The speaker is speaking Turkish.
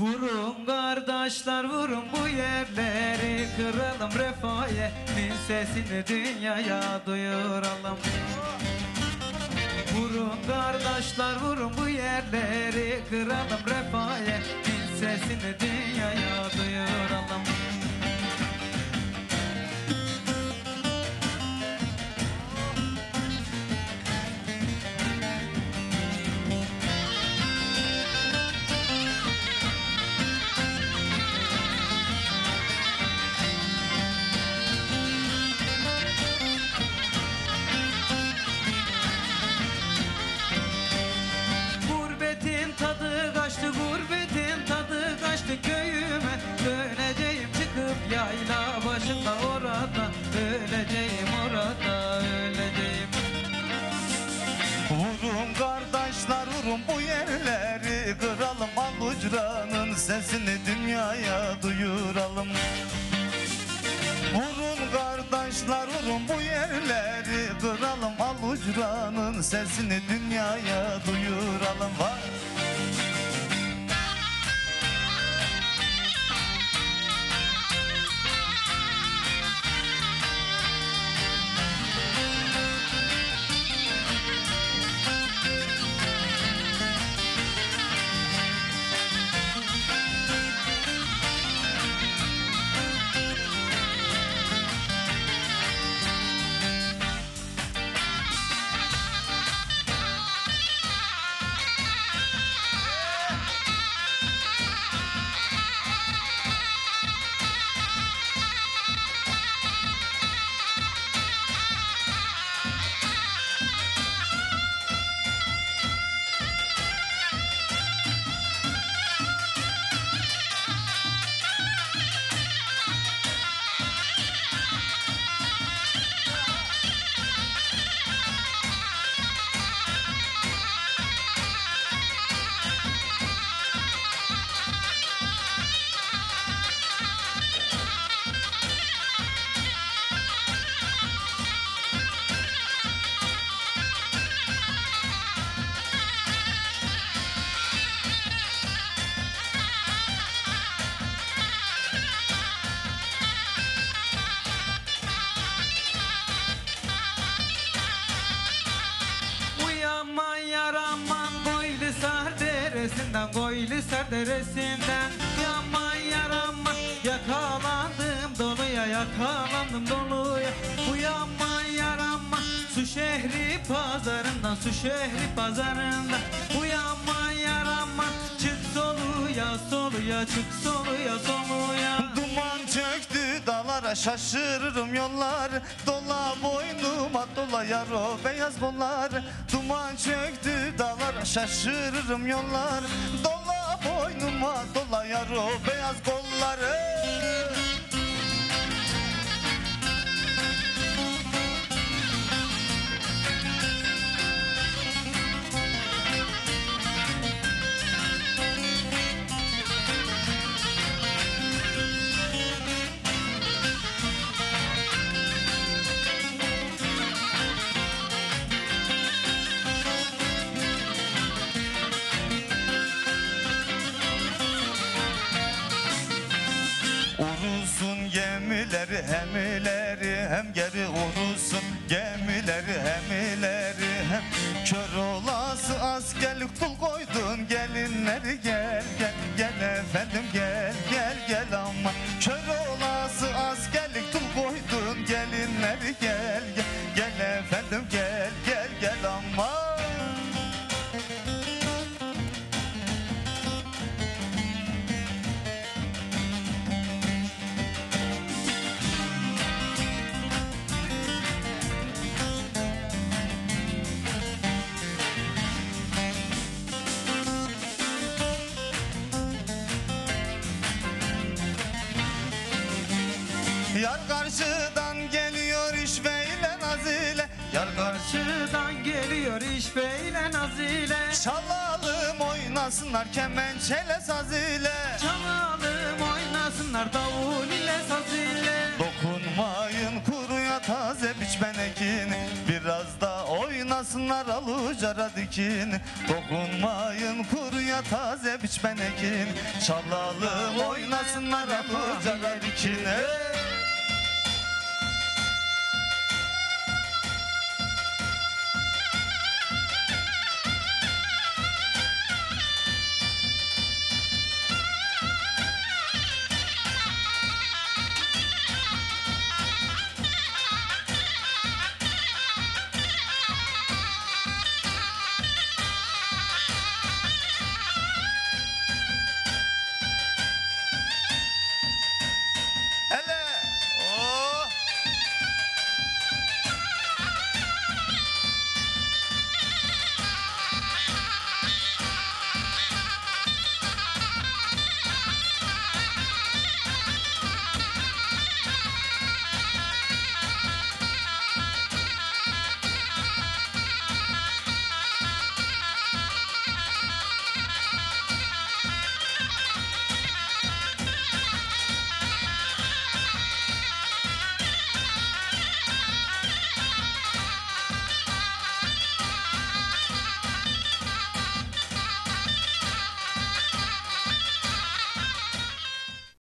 Vurun kardeşler vurun bu yerleri. Kıralım refayenin sesini dünyaya duyuralım. Vurun kardeşler vurun bu yerleri. Kıralım refayenin sesini dünyaya duyuralım sesini dünyaya duyuralım. Vurun kardeşler vurun bu yerleri Kıralım alucranın sesini dünyaya duyuralım. Vay! Deresinden Koylisar deresinden. Uyanman yaraman Yakalandım doluya Yakalandım doluya. Uyanman yaraman Su şehri pazarından Su şehri pazarından. Uyanman yaraman Çık soluya soluya Çık soluya soluya dağlara şaşırırım yollar. Dola boynuma dola yar o beyaz kollar Duman çöktü dağlara şaşırırım yollar. Dola boynuma dola yar o beyaz kolları Urusun gemileri hemileri hem geri urusun gemileri hemileri hem Kör olası askerlik dul koydun gelinleri gel gel gel efendim gel gel gel ama Kör olası askerlik dul koydun gelinleri gel gel gel efendim gel Yar karşıdan geliyor işveyle nazile Yar karşı Karşıdan geliyor işbeyle nazile Çalalım oynasınlar kemençeyle saz ile. Çalalım oynasınlar davul ile saz Dokunmayın kuruya taze biçmen ekini. Biraz da oynasınlar alucara dikin Dokunmayın kuruya taze biçmen ekin Çalalım oynasınlar alucara dikin Hey!